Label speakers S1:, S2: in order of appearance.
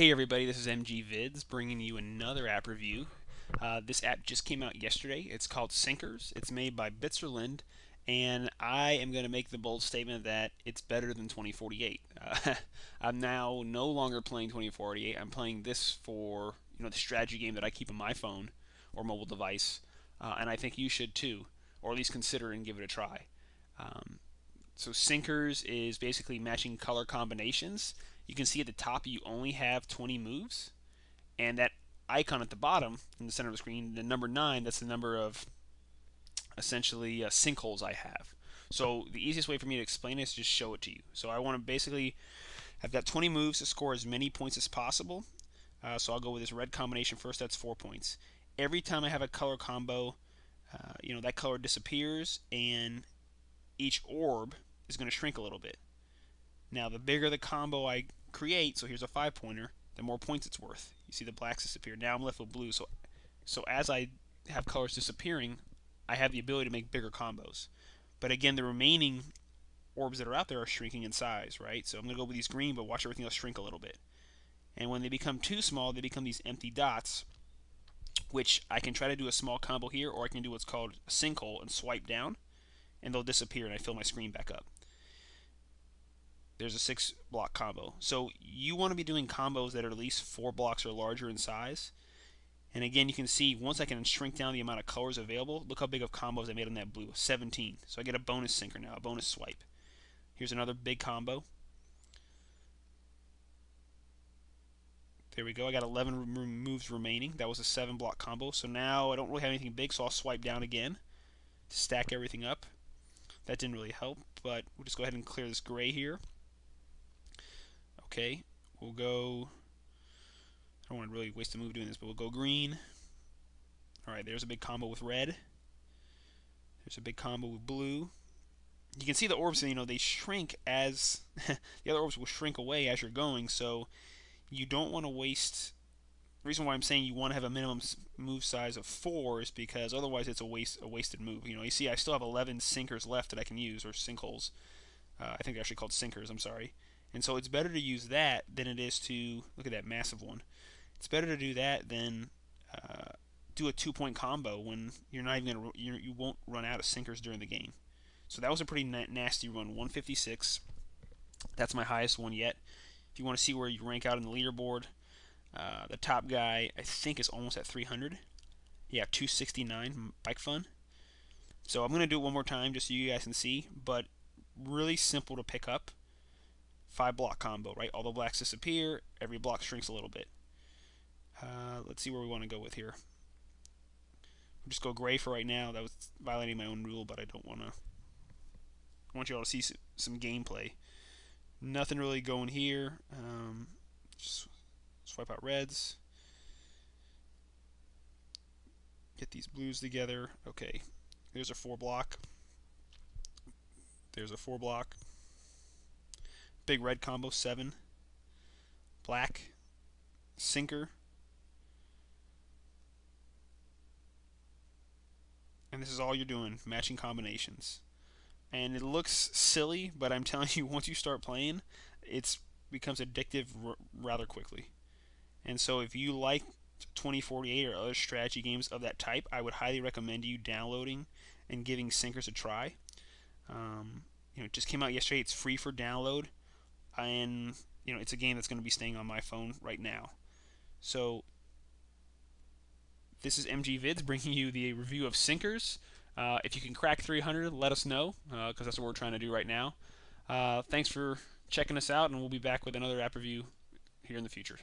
S1: Hey everybody, this is MG Vids bringing you another app review. Uh, this app just came out yesterday. It's called Sinkers. It's made by Bitserlund, and I am going to make the bold statement that it's better than 2048. Uh, I'm now no longer playing 2048. I'm playing this for you know the strategy game that I keep on my phone or mobile device, uh, and I think you should too, or at least consider and give it a try. Um, so Sinkers is basically matching color combinations you can see at the top you only have 20 moves, and that icon at the bottom in the center of the screen, the number 9, that's the number of essentially uh, sinkholes I have. So the easiest way for me to explain it is just show it to you. So I want to basically, I've got 20 moves to score as many points as possible. Uh, so I'll go with this red combination first, that's 4 points. Every time I have a color combo, uh, you know, that color disappears and each orb is going to shrink a little bit. Now the bigger the combo I create, so here's a five pointer, the more points it's worth. You see the blacks disappear. Now I'm left with blue. So, so as I have colors disappearing, I have the ability to make bigger combos. But again, the remaining orbs that are out there are shrinking in size, right? So I'm going to go with these green, but watch everything else shrink a little bit. And when they become too small, they become these empty dots, which I can try to do a small combo here, or I can do what's called a sinkhole and swipe down, and they'll disappear, and I fill my screen back up there's a six block combo. So you want to be doing combos that are at least four blocks or larger in size. And again, you can see once I can shrink down the amount of colors available, look how big of combos I made on that blue, 17. So I get a bonus sinker now, a bonus swipe. Here's another big combo. There we go. I got 11 moves remaining. That was a 7 block combo. So now I don't really have anything big, so I'll swipe down again to stack everything up. That didn't really help, but we'll just go ahead and clear this gray here. Okay, we'll go. I don't want to really waste a move doing this, but we'll go green. Alright, there's a big combo with red. There's a big combo with blue. You can see the orbs, you know, they shrink as the other orbs will shrink away as you're going, so you don't want to waste. The reason why I'm saying you want to have a minimum move size of four is because otherwise it's a waste a wasted move. You know, you see, I still have 11 sinkers left that I can use or sinkholes. Uh, I think they're actually called sinkers. I'm sorry. And so it's better to use that than it is to look at that massive one. It's better to do that than uh, do a two-point combo when you're not even gonna you you won't run out of sinkers during the game. So that was a pretty na nasty run, 156. That's my highest one yet. If you want to see where you rank out in the leaderboard, uh, the top guy I think is almost at 300. Yeah, 269 bike fun. So I'm gonna do it one more time just so you guys can see, but really simple to pick up five block combo, right? All the blacks disappear, every block shrinks a little bit. Uh, let's see where we want to go with here. We'll just go gray for right now. That was violating my own rule, but I don't want to. I want you all to see some gameplay. Nothing really going here. Um, just swipe out reds. Get these blues together. Okay, there's a four block. There's a four block. Big red combo, 7. Black. Sinker. And this is all you're doing, matching combinations. And it looks silly, but I'm telling you, once you start playing, it becomes addictive rather quickly. And so if you like 2048 or other strategy games of that type, I would highly recommend you downloading and giving Sinkers a try. Um, you know, it just came out yesterday. It's free for download and you know it's a game that's going to be staying on my phone right now. So this is MG Vids bringing you the review of Sinkers. Uh, if you can crack 300, let us know because uh, that's what we're trying to do right now. Uh, thanks for checking us out, and we'll be back with another app review here in the future.